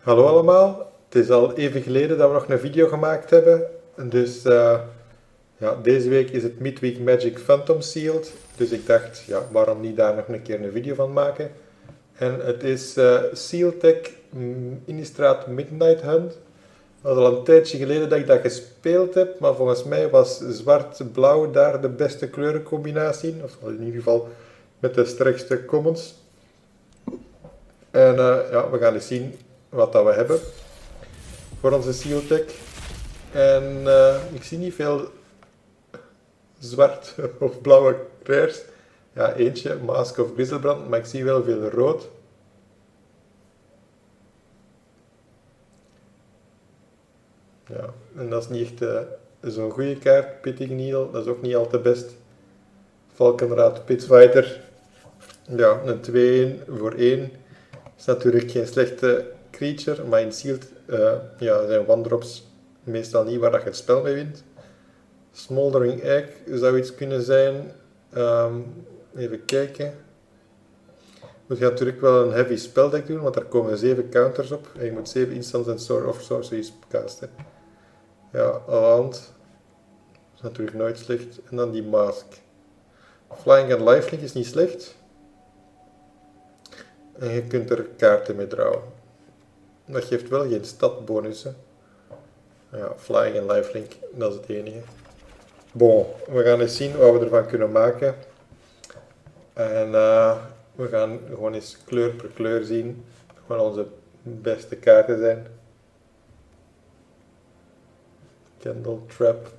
Hallo allemaal, het is al even geleden dat we nog een video gemaakt hebben. Dus uh, ja, deze week is het Midweek Magic Phantom Sealed. Dus ik dacht, ja, waarom niet daar nog een keer een video van maken. En het is uh, Sealtech Innistraat Midnight Hunt. Dat was al een tijdje geleden dat ik dat gespeeld heb, maar volgens mij was zwart-blauw daar de beste kleurencombinatie. Of in ieder geval met de sterkste commons. En uh, ja, we gaan eens zien wat dat we hebben voor onze Sealtech. En uh, ik zie niet veel zwart of blauwe rares. Ja, eentje, Mask of Grizzlebrand, maar ik zie wel veel rood. Ja, en dat is niet echt uh, zo'n goede kaart. Pitting Needle, dat is ook niet al te best. Valkenraad Pitfighter. Ja, een 2 voor 1 is natuurlijk geen slechte creature, maar in Sealed uh, ja, zijn one-drops meestal niet waar dat je het spel mee wint. Smoldering Egg zou iets kunnen zijn. Um, even kijken. Moet je natuurlijk wel een heavy speldeck doen, want daar komen 7 counters op. En je moet 7 instants en of sorceries casten. Ja, Aland. is natuurlijk nooit slecht. En dan die Mask. Flying and Lifelink is niet slecht. En je kunt er kaarten mee draaien. Dat geeft wel geen stadbonussen. Ja, Flying en Lifelink, dat is het enige. Bon, we gaan eens zien wat we ervan kunnen maken. En uh, we gaan gewoon eens kleur per kleur zien wat onze beste kaarten zijn. Candle Trap.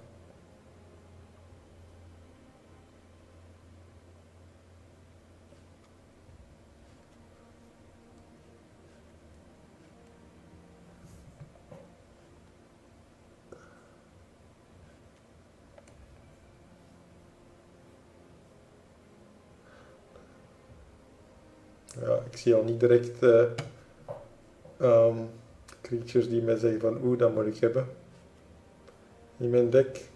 ja, ik zie al niet direct uh, um, creatures die mij zeggen van oeh, dat moet ik hebben. In mijn deck.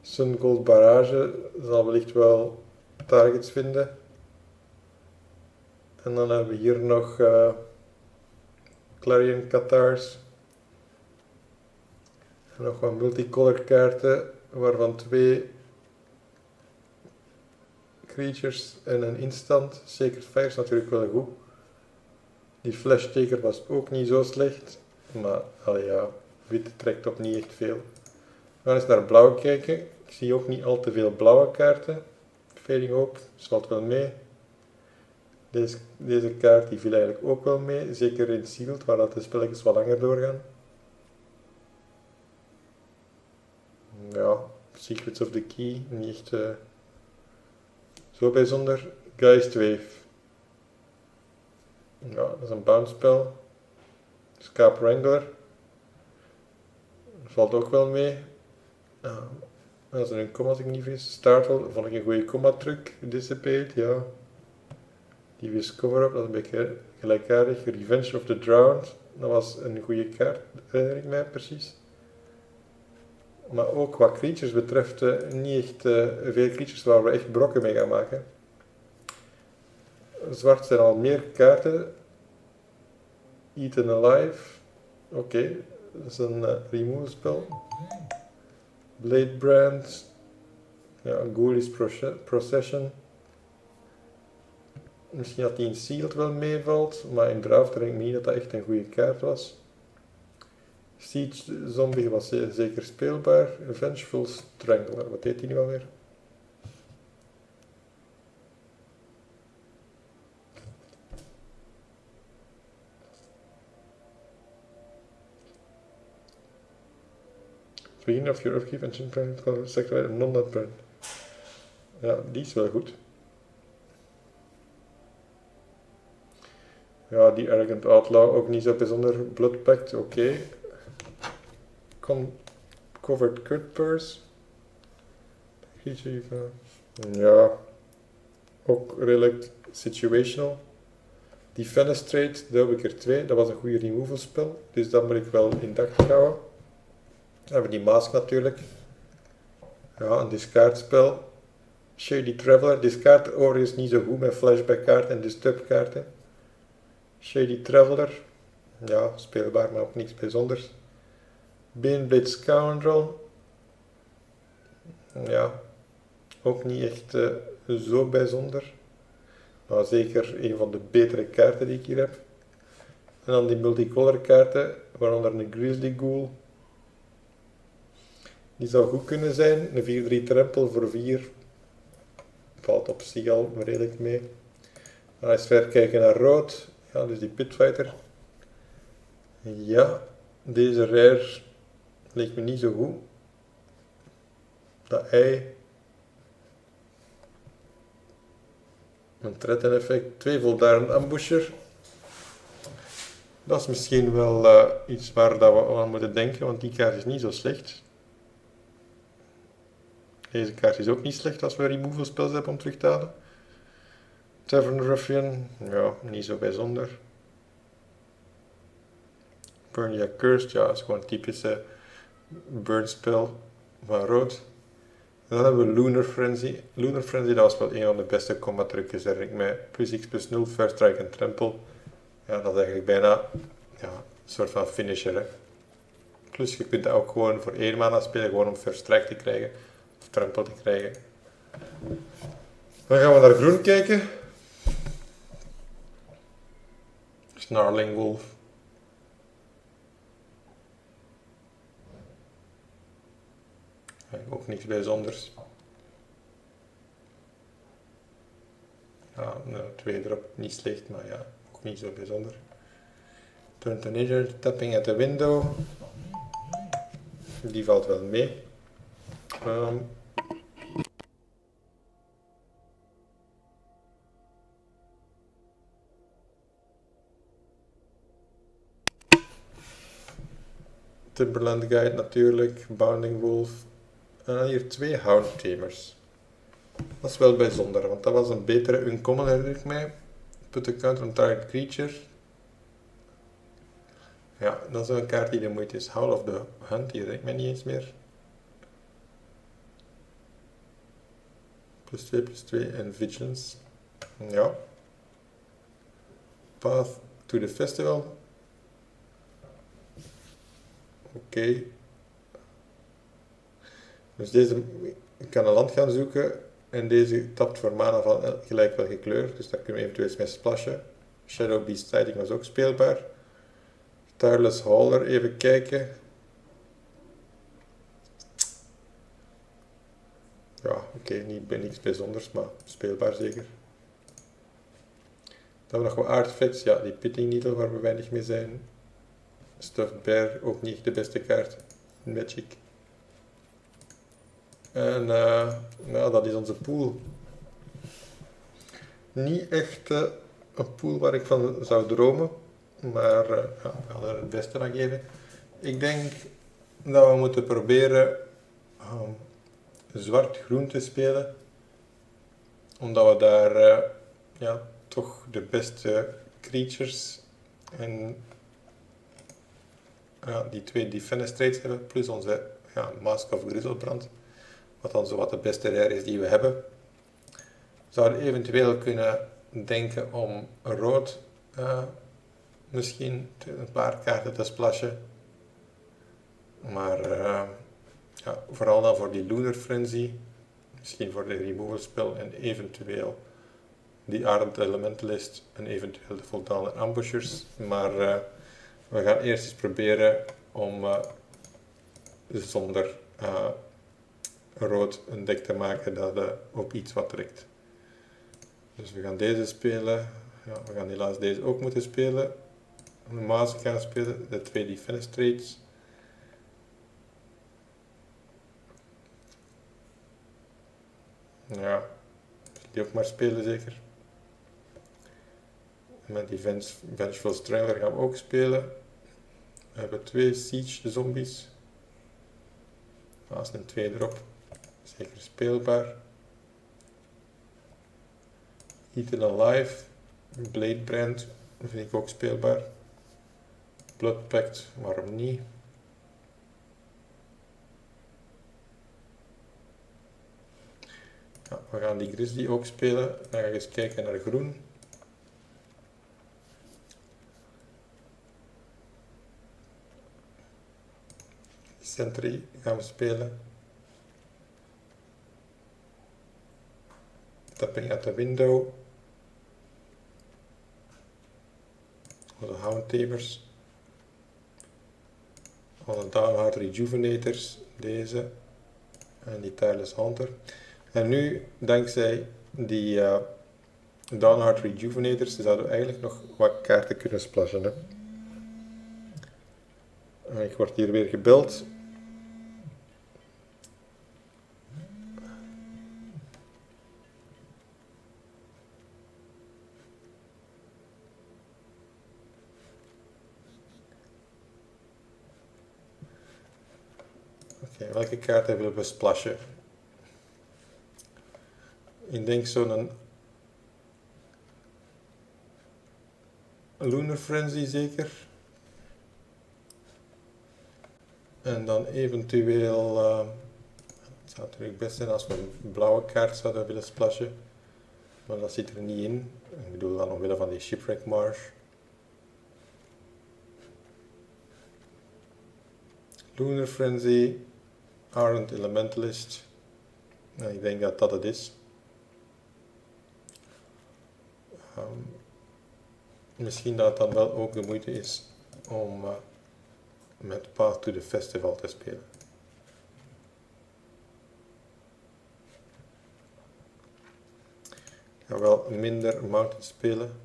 Sun Gold Barrage zal wellicht wel targets vinden. En dan hebben we hier nog uh, Clarion Catars. En nog wat multicolor kaarten, waarvan twee creatures en een instant. Sacred Fire is natuurlijk wel goed. Die Flash Taker was ook niet zo slecht. Maar allee, ja, wit trekt op niet echt veel. We gaan eens naar blauw kijken. Ik zie ook niet al te veel blauwe kaarten. Fading Hope valt wel mee. Deze, deze kaart die viel eigenlijk ook wel mee. Zeker in Sealed, waar dat de spelletjes wat langer doorgaan. Ja, Secrets of the Key, niet echt... Uh, zo bijzonder. Geist Wave. Ja, dat is een bounce spel. Scape Wrangler. Valt ook wel mee. Dat is een comma ik niet. Startle vond ik een goede comma truc. Dissipate, ja. Die is cover-up, dat is een beetje gelijkaardig. Revenge of the Drowned, dat was een goede kaart, herinner ik mij precies. Maar ook wat creatures betreft, uh, niet echt uh, veel creatures waar we echt brokken mee gaan maken. Zwart zijn al meer kaarten. Eaten Alive. Oké, dat is een uh, remove spel. Blade Brand. Ja, Ghoulish Procession. Misschien dat die in Sealed wel meevalt, maar in Draft denk ik niet dat dat echt een goede kaart was. Siege Zombie was zeker speelbaar. Vengeful Strangler, wat heet die nu alweer? Beginning of your upkeep and planet sector non that burn. Ja, die is wel goed. Ja, die Arrogant Outlaw ook niet zo bijzonder. Bloodpact, oké. Covered Cut Purse. Ja, ook redelijk situational. Die Fenestrate, daar heb ik er twee. Dat was een goede removal spel. Dus dat moet ik wel in dag houden. Dan hebben we die Mask natuurlijk. Ja, een discard spel. Shady Traveler. Discard overigens niet zo goed met flashback kaarten en disturb kaarten. Shady Traveler. Ja, speelbaar, maar ook niks bijzonders. Baneblade Scoundrel. Ja, ook niet echt uh, zo bijzonder. Maar zeker een van de betere kaarten die ik hier heb. En dan die multicolor kaarten, waaronder een Grizzly Ghoul. Die zou goed kunnen zijn. Een 4-3 trempel voor 4. Valt op zich al redelijk mee. Dan eens verder kijken naar rood. Ja, dus die Pitfighter. Ja, deze rare leek me niet zo goed. Dat ei. Een tretten effect. Twee voldaren ambusher. Dat is misschien wel uh, iets waar dat we aan moeten denken, want die kaart is niet zo slecht. Deze kaart is ook niet slecht als we removal spells hebben om terug te halen. Tavern Ruffian, ja, niet zo bijzonder. Burnia Cursed, ja, is gewoon een typische burn spell van rood. Dan hebben we Lunar Frenzy. Lunar Frenzy, dat was wel een van de beste combat trucjes, ik mij. Plus X plus 0, First Strike en Trample. Ja, dat is eigenlijk bijna ja, een soort van finisher. Hè. Plus je kunt dat ook gewoon voor één mana spelen, gewoon om First Strike te krijgen. Of Trample te krijgen. Dan gaan we naar groen kijken. Snarling Wolf. Ook niks bijzonders. Ja, nou, twee erop, niet slecht, maar ja, ook niet zo bijzonder. Turn to nature, tapping at the window. Die valt wel mee. Um, Timberland Guide natuurlijk, Bounding Wolf. En dan hier twee Hound Tamers. Dat is wel bijzonder, want dat was een betere uncommon herinner ik mij. Put a counter on target creature. Ja, dat is een kaart die de moeite is. Howl of the Hunt, die herinner mij niet eens meer. Plus 2, plus 2 en Vigilance. Ja. Path to the Festival. Oké. Dus deze, kan een land gaan zoeken en deze tapt voor mana van gelijk welke kleur. Dus daar kunnen we eventueel eens mee splashen. Shadow Beast Tiding was ook speelbaar. Tireless Hauler, even kijken. Ja, oké, niet niks bijzonders, maar speelbaar zeker. Dan hebben we nog wat artifacts. Ja, die Pitting Needle waar we weinig mee zijn. Stuffed Bear, ook niet de beste kaart in Magic. En uh, nou, dat is onze pool. Niet echt uh, een pool waar ik van zou dromen, maar uh, ja, we gaan er het beste van geven. Ik denk dat we moeten proberen um, zwart-groen te spelen, omdat we daar ja, toch de beste creatures en die twee defenestrates hebben, plus onze ja, Mask of Grizzlebrand, wat dan zo wat de beste rare is die we hebben. Zouden eventueel kunnen denken om rood uh, misschien een paar kaarten te splashen. Maar uh, ja, vooral dan voor die Lunar Frenzy, misschien voor de removal spel en eventueel die Ardent Elementalist en eventueel de voldane ambushers. Maar uh, we gaan eerst eens proberen om zonder rood een dek te maken dat uh, op iets wat trekt. Dus we gaan deze spelen. Ja, we gaan helaas deze ook moeten spelen. Normaal gaan spelen de twee defenestrates. Ja, die ook maar spelen zeker. met die Vengeful Strangler gaan we ook spelen. We hebben twee Siege zombies. Naast een twee erop. Zeker speelbaar. Eaten Alive. Blade Brand vind ik ook speelbaar. Blood Pact, waarom niet? Ja, we gaan die Grizzly ook spelen. Dan ga ik eens kijken naar groen. Sentry gaan we spelen. Tapping at the window. Alle Hound Tamers. Alle Downhard Rejuvenators. Deze. En die Tireless Hunter. En nu, dankzij die uh, Downhard Rejuvenators, zouden we eigenlijk nog wat kaarten kunnen splashen. Hè? Ik word hier weer gebeld. Kaarten willen we splashen? Ik denk zo'n Lunar Frenzy zeker. En dan eventueel, uh, het zou natuurlijk best zijn als we een blauwe kaart zouden willen splashen. Maar dat zit er niet in. Ik bedoel dan omwille van die Shipwreck Marsh. Lunar Frenzy, Ardent Elementalist. Nou, ik denk dat dat het is. Um, misschien dat het dan wel ook de moeite is om uh, met Path to the Festival te spelen. Ik ga wel minder Mountain spelen.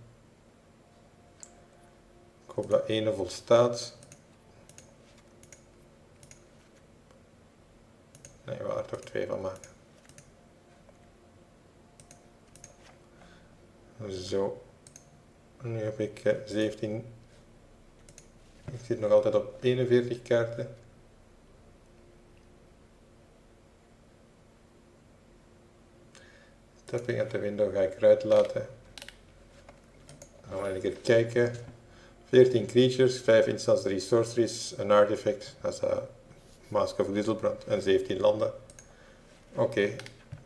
Ik hoop dat ene volstaat. Nee, we er toch twee van maken. Zo. Nu heb ik 17. Eh, ik zit nog altijd op 41 kaarten. Tapping at the window ga ik eruit laten. Dan ga ik even kijken. 14 creatures, 5 instants, 3 sorceries, een artifact, dat is Mask of Grizzlebrand en 17 landen. Oké,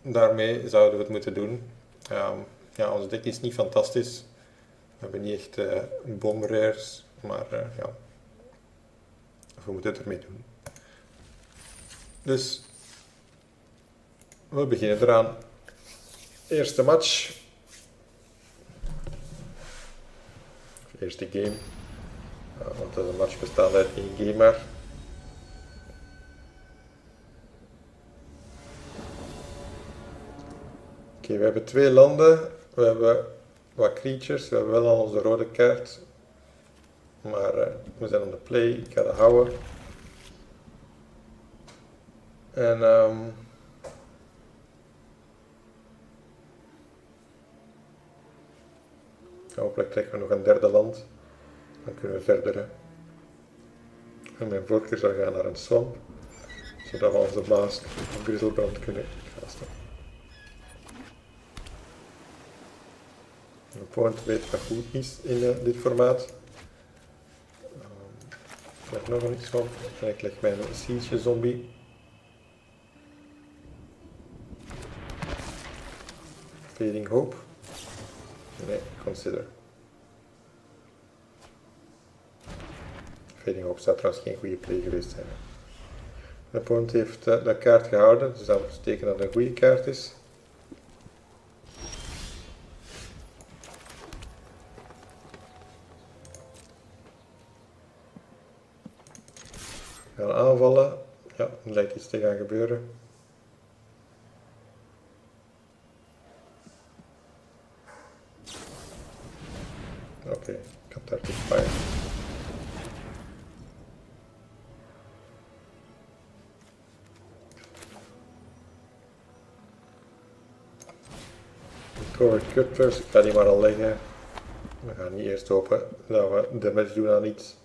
daarmee zouden we het moeten doen. Um, ja, ons deck is niet fantastisch. We hebben niet echt uh, maar uh, ja, we moeten het ermee doen. Dus, we beginnen eraan. Eerste match. Eerste game. Want een match bestaat uit één game maar. We hebben twee landen. We hebben wat creatures. We hebben wel al onze rode kaart. Maar uh, we zijn aan de play. Ik ga dat houden. En um, hopelijk trekken we nog een derde land. Dan kunnen we verder. Hè. En mijn voorkeur zal gaan naar een swamp. Zodat we onze baas op Grizzlebrand kunnen casten. Een point weet wat goed is in uh, dit formaat. Um, ik leg nog swamp. En ik leg mijn siege zombie. Fading Hope. Nee, Consider. Fading Hope zou trouwens geen goede play geweest zijn. De opponent heeft uh, de kaart gehouden, dus dat betekent dat het een goede kaart is. gaan aanvallen. Ja, iets te gaan gebeuren. Oké, okay, ik had daar fire. Forward cutters, ik ga die maar al leggen. We gaan niet eerst hopen dat we damage doen aan iets.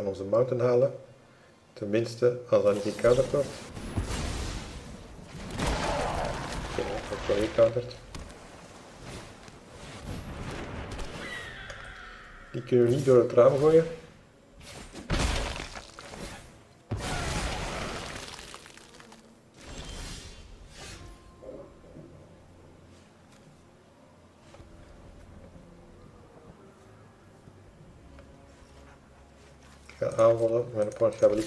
Gaan onze mountain halen. Tenminste, als dat niet gecounterd wordt. Oké, okay, wordt wel gecounterd. Die kunnen we niet door het raam gooien. ga aanvallen. Mijn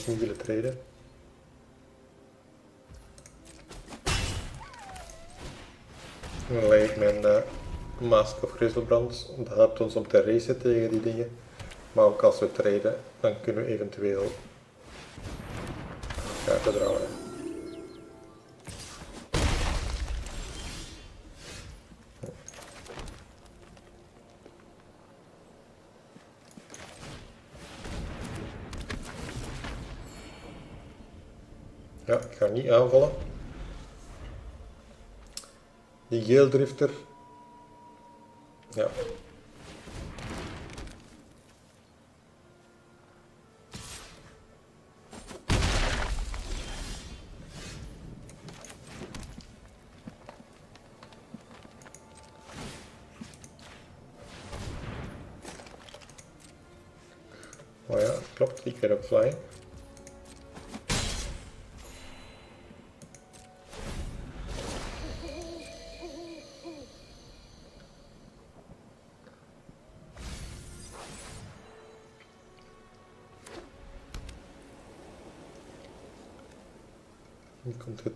niet willen treden. Dan leg uh, Mask of Grizzlebrand. Dat helpt ons om te racen tegen die dingen. Maar ook als we treden, dan kunnen we eventueel kaarten draaien. Ja, ik ga niet aanvallen. Die geeldrifter. Ja.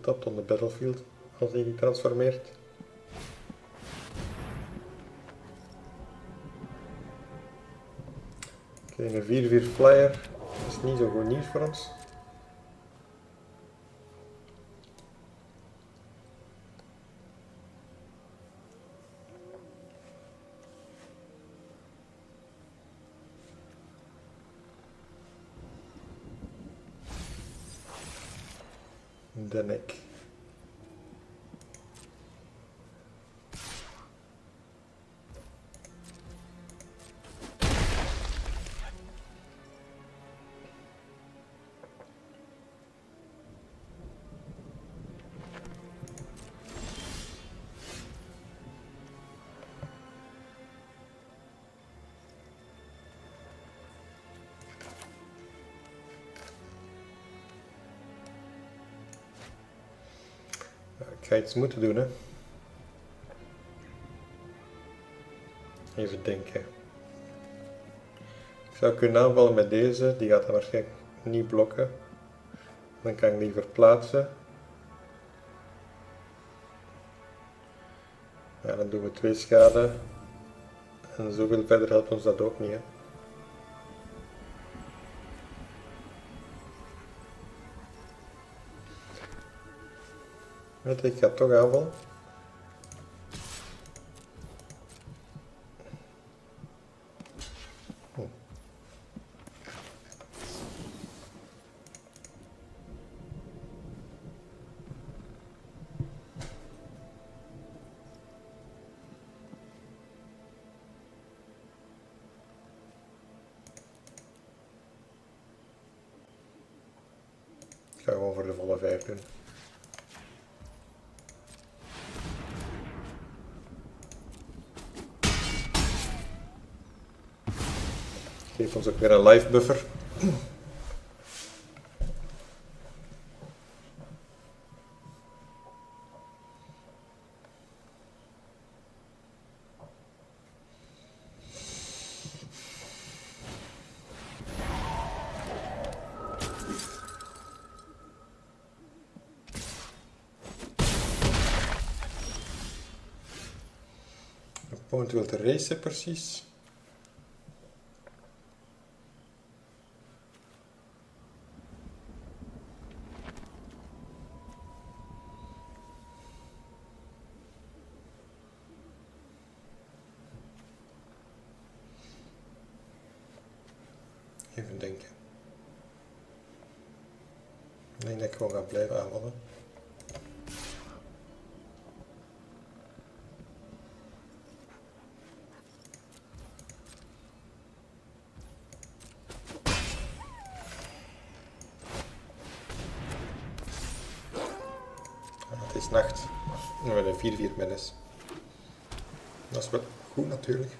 Die getapt on de battlefield als hij niet transformeert. Oké, een 4-4 flyer is niet zo goed nieuws voor ons. Ga iets moeten doen, hè. Even denken. Ik zou kunnen aanvallen met deze, die gaat dan waarschijnlijk niet blokken. Dan kan ik die verplaatsen. Ja, dan doen we twee schade. En zoveel verder helpt ons dat ook niet, hè. Weet ik ga toch aanvallen. Hm. Ik ga gewoon voor de volle vijf doen. Ons ook weer een live buffer. Opponent wil te racen precies. Even denken. Ik denk dat ik gewoon ga blijven aanvallen. Ah, Het is nacht. We hebben een 4-4 menace. Dat is wel goed natuurlijk.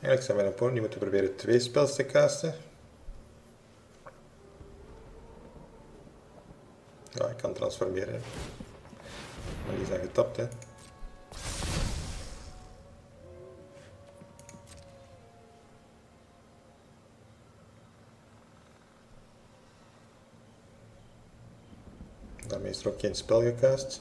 Eigenlijk zijn mijn opponent nu moeten proberen twee spels te casten. Ja, ik kan transformeren. die zijn getapt, hè. Is er ook geen spel gecast.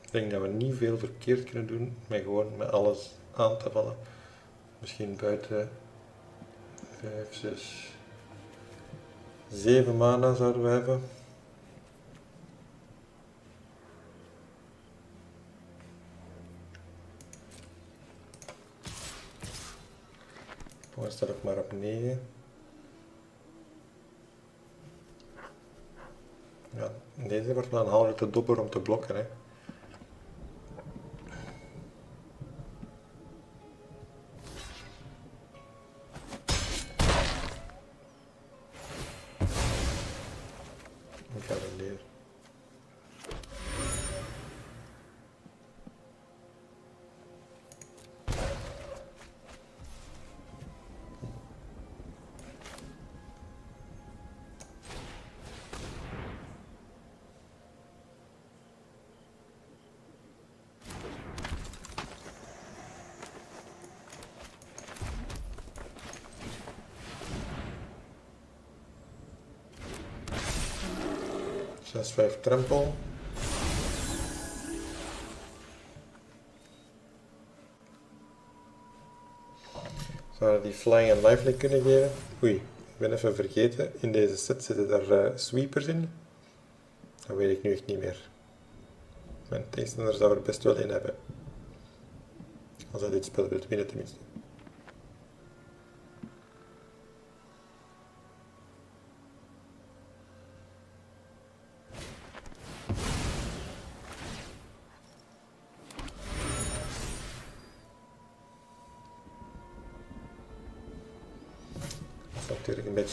Ik denk dat we niet veel verkeerd kunnen doen met gewoon met alles aan te vallen. Misschien buiten 5, 6, 7 mana zouden we hebben. Staat ook maar op 9. Ja, deze wordt wel een te dobber om te blokken. Hè. Zes, vijf trempel. Zouden die flying en lively kunnen geven? Oei, ik ben even vergeten. In deze set zitten daar eh, sweepers in. Dat weet ik nu echt niet meer. Mijn tegenstander zou er best wel in hebben. Als hij dit spel wil winnen tenminste.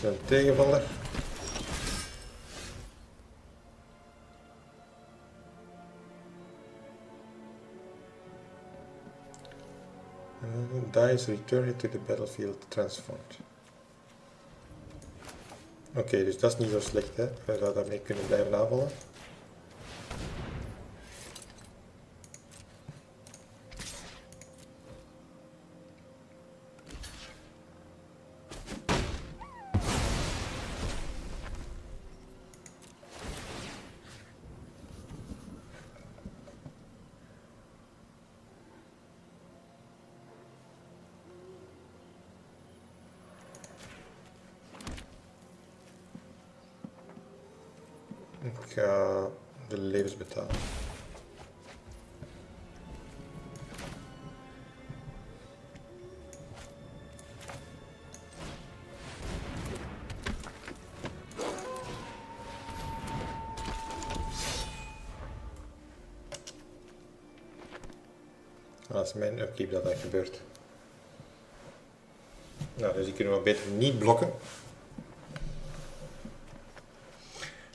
Een tegenvaller. Uh, dies returning to the battlefield transformed. Oké, dus dat is niet zo slecht, hè? Wij zouden daarmee kunnen blijven aanvallen. Is mijn upkeep dat dat gebeurt. Nou, dus die kunnen we beter niet blokken.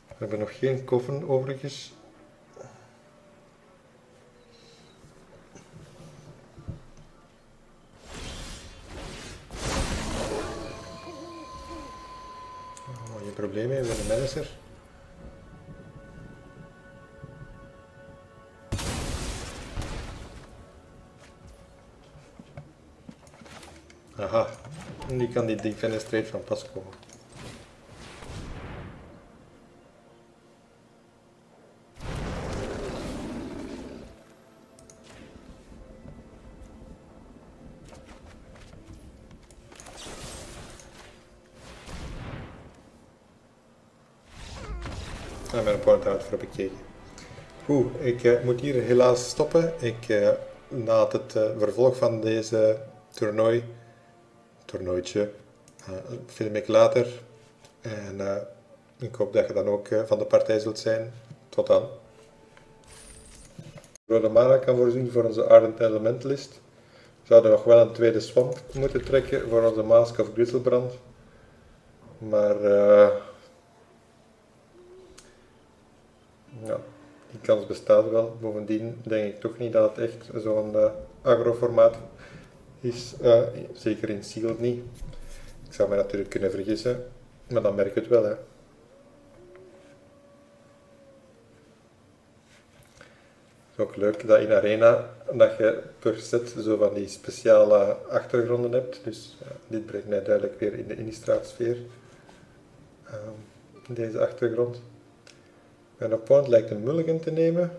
We hebben nog geen koffer overigens. Kan die defenestrate van pas komen. En mijn point out voor bekeken. Goed, ik eh, moet hier helaas stoppen. Ik uh, na het uh, vervolg van deze toernooi, toernooitje, film ik later. En ik hoop dat je dan ook van de partij zult zijn. Tot dan. rode mana kan voorzien voor onze Ardent Elementalist. We zouden nog wel een tweede swamp moeten trekken voor onze Mask of Grizzlebrand. Maar ja, die kans bestaat wel. Bovendien denk ik toch niet dat het echt zo'n uh, agroformaat is. Uh, zeker in Sealed niet. Ik zou me natuurlijk kunnen vergissen, maar dan merk je het wel. Hè. is ook leuk dat in Arena dat je per set zo van die speciale achtergronden hebt. Dus dit brengt mij duidelijk weer in de Innistraatsfeer. Um, deze achtergrond. Mijn opponent lijkt een mulligan te nemen.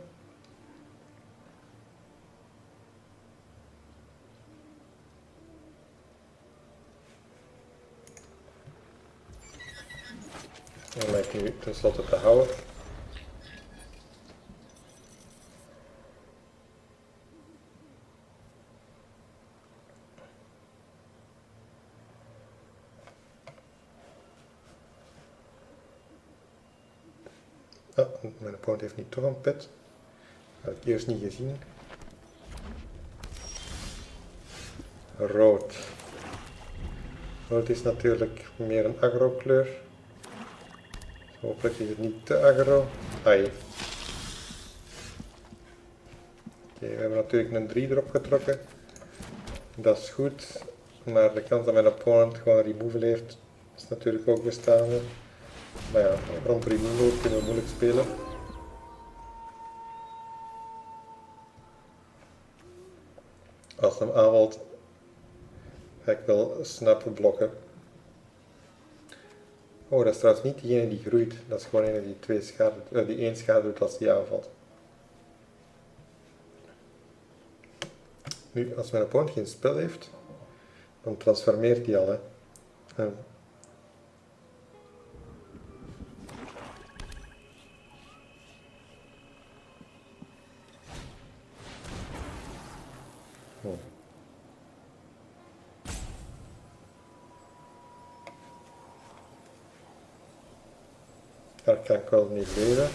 En lijkt nu tenslotte te houden. Ah, mijn opponent heeft niet toch een pet. Dat had ik eerst niet gezien. Rood. Rood is natuurlijk meer een agro kleur. Hopelijk is het niet te agro. Ai. Oké, we hebben natuurlijk een 3 erop getrokken. Dat is goed. Maar de kans dat mijn opponent gewoon removal heeft, is natuurlijk ook bestaande. Maar ja, rond Rimino kunnen we moeilijk spelen. Als hem aanvalt, ga ik wel snappen blokken. Oh, dat is trouwens niet diegene die groeit. Dat is gewoon een die, twee schade, uh, die één schade doet als die aanvalt. Nu, als mijn opponent geen spel heeft, dan transformeert hij al. Hè. En Wel niet leven.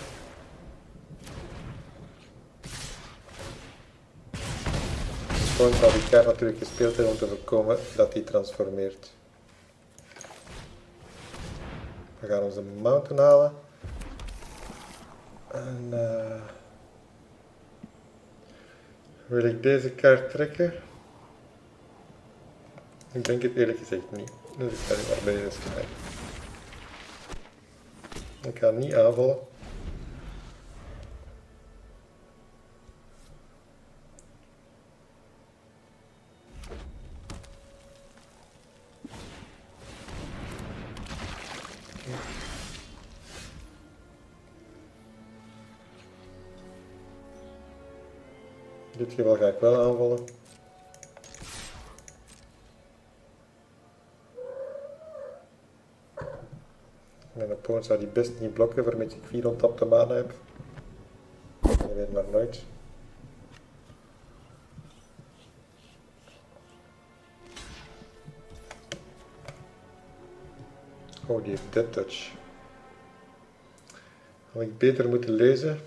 Gewoon zal die kaart natuurlijk gespeeld hebben om te voorkomen dat hij transformeert. We gaan onze mountain halen. En uh, wil ik deze kaart trekken? Ik denk het eerlijk gezegd niet. Dus ik ga die maar beneden schrijven. Ik ga niet aanvallen. Dit geval ga ik wel aanvallen. Zou die best niet blokken, vermits ik 4 ontapte mana heb. Je weet maar nooit. Oh, die heeft dead touch. Had ik beter moeten lezen.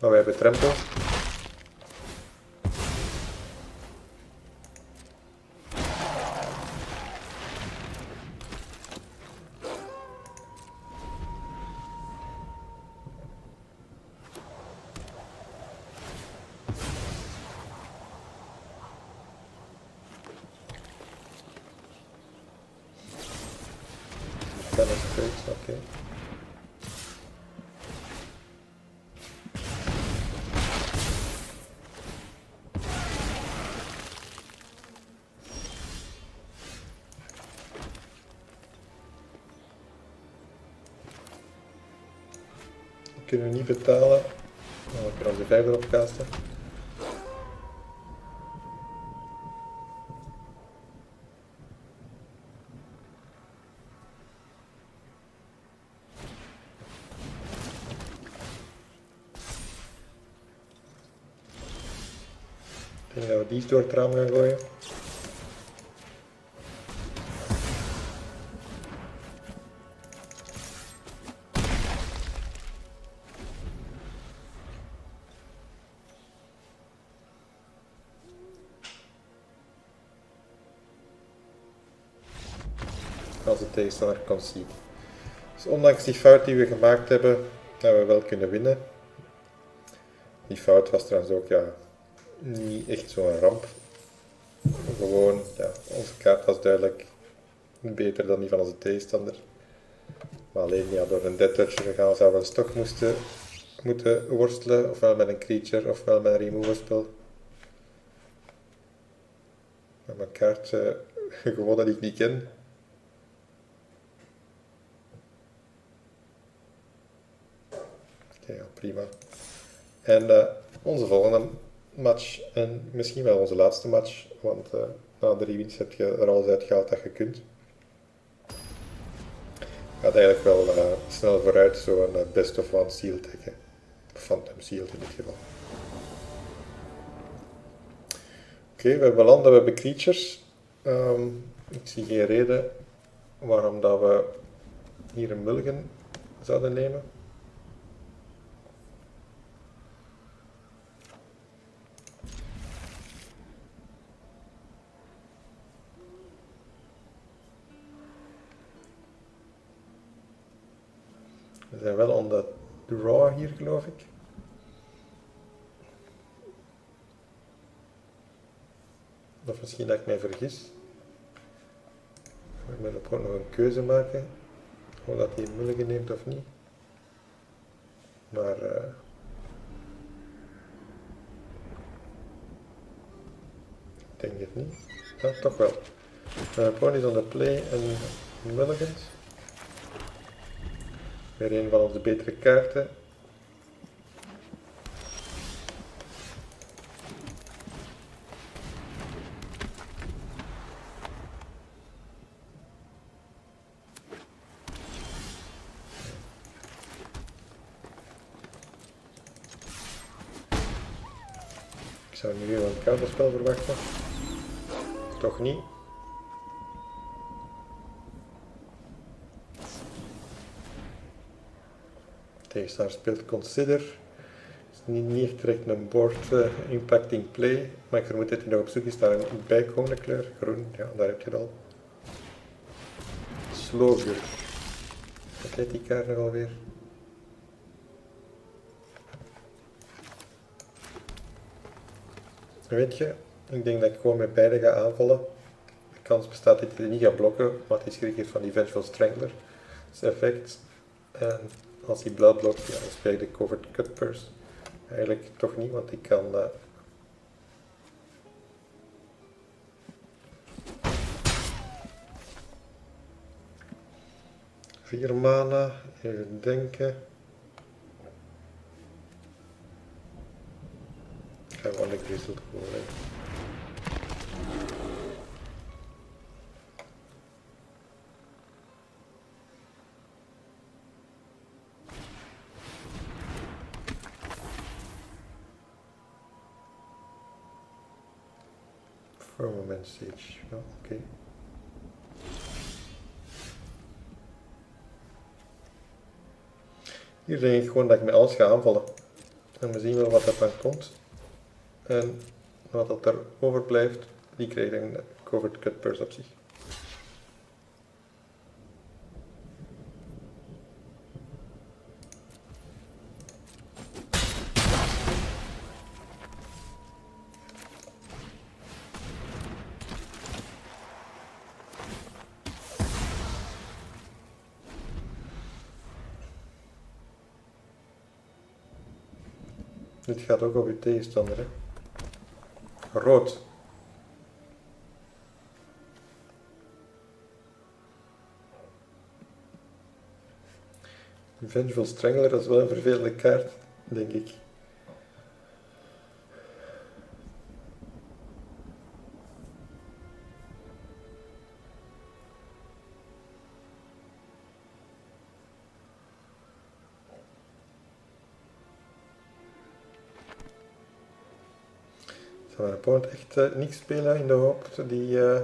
Maar we hebben trempel. Oké. Kunnen we niet betalen. Dan we kunnen onze vijver opkasten. Ik denk dat we die door het raam gaan gooien. Als de tegenstander concede. Dus ondanks die fout die we gemaakt hebben, hebben we wel kunnen winnen. Die fout was trouwens ook ja, niet echt zo'n ramp. Gewoon, onze kaart was duidelijk beter dan die van onze tegenstander. Maar alleen ja, door een dead toucher gegaan zouden we eens toch moesten, moeten worstelen, ofwel met een creature ofwel met een removal spel. Met een kaart uh, gewoon dat ik niet ken. Oké, ja, prima. En uh, onze volgende match, en misschien wel onze laatste match, want uh, na drie wins heb je er alles uitgehaald dat je kunt. Gaat eigenlijk wel uh, snel vooruit, zo'n best of one seal dekken. Phantom seal in dit geval. Oké, we hebben landen, we hebben creatures. Um, ik zie geen reden waarom dat we hier een mulligan zouden nemen. We zijn wel on the draw hier, geloof ik. Of misschien dat ik mij vergis. Ik moet ook nog een keuze maken. Of dat hij moeilijk neemt of niet. Maar... Uh, ik denk het niet. Ja, toch wel. Uh, ponies on the play en mulligans. Weer een van onze betere kaarten. Ik zou nu weer een counterspel verwachten. Toch niet. Tegenstander speelt Consider. Is niet, niet echt direct een board uh, impacting play, maar ik vermoed dat hij nog op zoek is naar een bijkomende kleur. Groen, ja, daar heb je het al. Sloger. Wat heet die kaart nog alweer? Weet je, ik denk dat ik gewoon met beide ga aanvallen. De kans bestaat dat hij niet gaat blokken, maar het is heeft van die Vengeful Strangler. Dat is effect. En als hij blauw blokt, ja, dan speel de covered cut. Eigenlijk toch niet, want ik kan... Uh, vier mana, even denken. Ik gewoon de grizzled gooien. Hier denk ik gewoon dat ik met alles ga aanvallen. En we zien wel wat er van komt. En wat er overblijft, die krijgt een covered cut purse op zich. Dit gaat ook op je tegenstander, hè. Rood. Vengeful Strangler, dat is wel een vervelende kaart, denk ik. Niks spelen in de hoop die uh,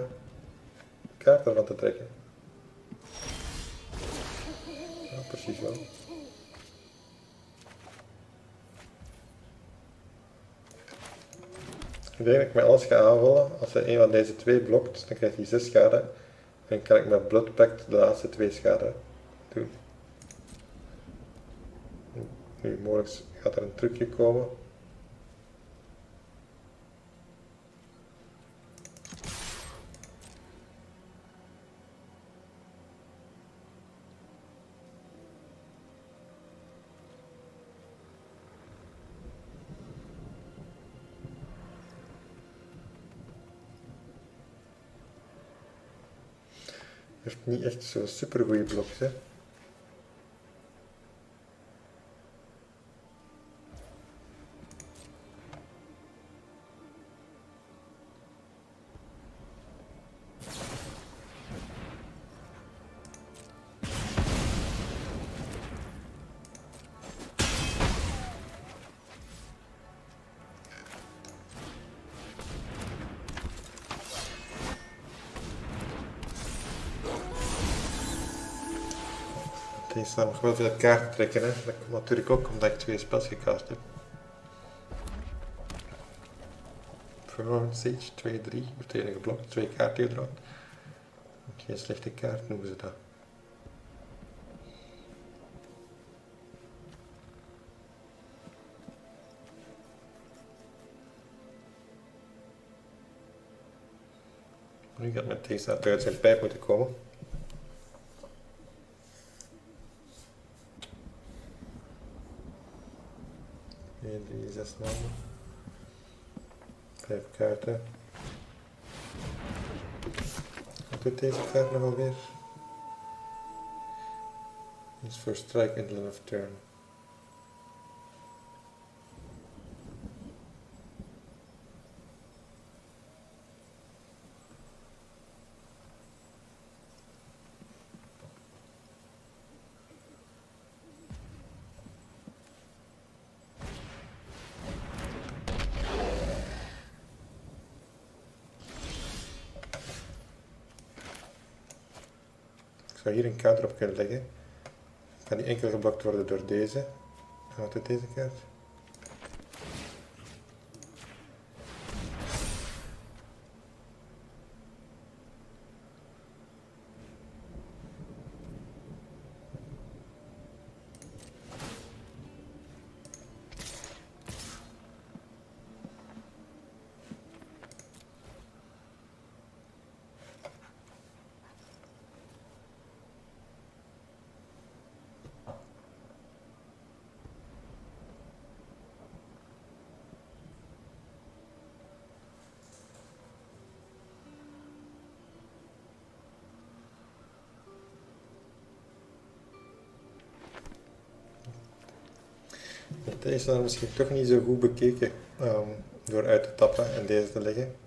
kaart te trekken? Ja, precies wel. Ik denk dat ik met alles ga aanvallen. Als hij een van deze twee blokt, dan krijgt hij 6 schade. En kan ik met Blood Pact de laatste twee schade doen. Nu, mogelijk gaat er een trucje komen. Niet echt zo super goede blokjes. Hè. Deze dan nog wel veel kaarten trekken. Hè. Dat komt natuurlijk ook omdat ik twee spels gecast heb. Verloren Sage 2, 3, wordt de enige blok, twee kaarten gedraaid. Geen slechte kaart noemen ze dat. Nu gaat mijn tegenstander uit zijn pijp moeten komen. 1, 3, 6 landen. 5 kaarten. Wat doet deze kaart nog alweer? Is voor strike in the of turn. Hier een counter op kunnen leggen. Kan die enkel geblokt worden door deze. Wat deze kaart? Is dan misschien toch niet zo goed bekeken um, door uit te tappen en deze te leggen.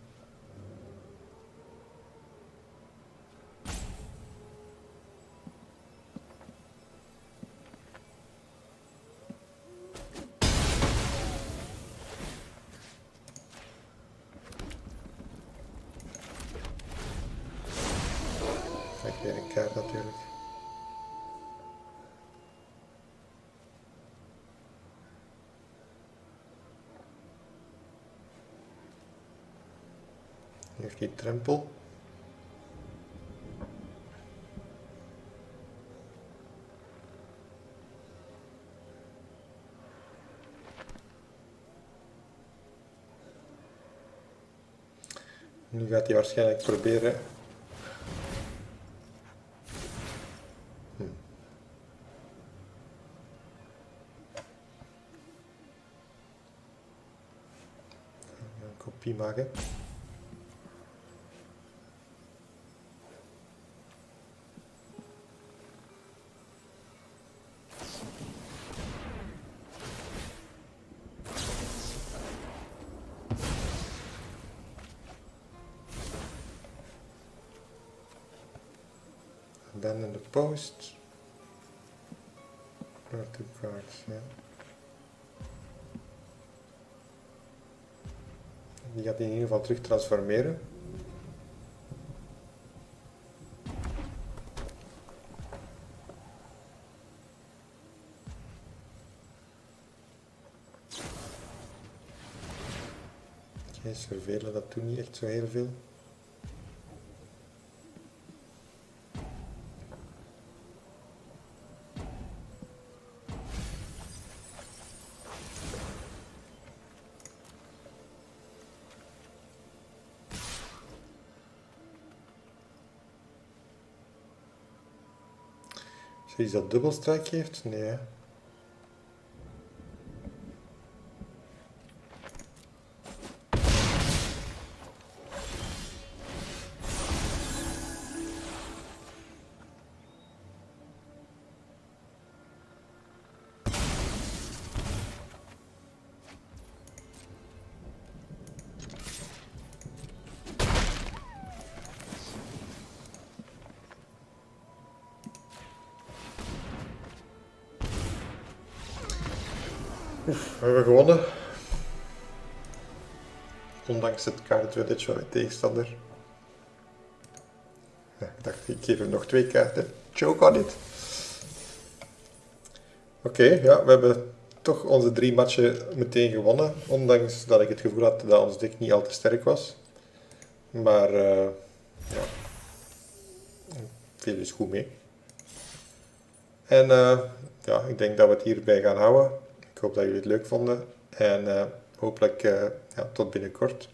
Drempel. Nu gaat hij waarschijnlijk proberen. Kopie maken. Post. Two cards. Die gaat in ieder geval terug transformeren. Oké, okay, vervelen, dat doet niet echt zo heel veel. Iets dat dubbelstrijk heeft? Nee. Hebben gewonnen. Ondanks het kaartwedetje van mijn tegenstander. Ja, ik dacht, ik geef hem nog twee kaarten. Choke on it. Oké, ja, we hebben toch onze drie matchen meteen gewonnen. Ondanks dat ik het gevoel had dat ons deck niet al te sterk was. Maar eh ja, viel dus goed mee. En eh, ja, ik denk dat we het hierbij gaan houden. Ik hoop dat jullie het leuk vonden. En eh, hopelijk eh, ja, tot binnenkort.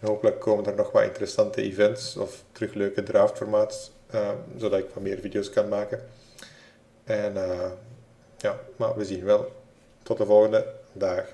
En hopelijk komen er nog wat interessante events of terug leuke draftformaats. eh, zodat ik wat meer video's kan maken. En ja, maar we zien wel. Tot de volgende dag.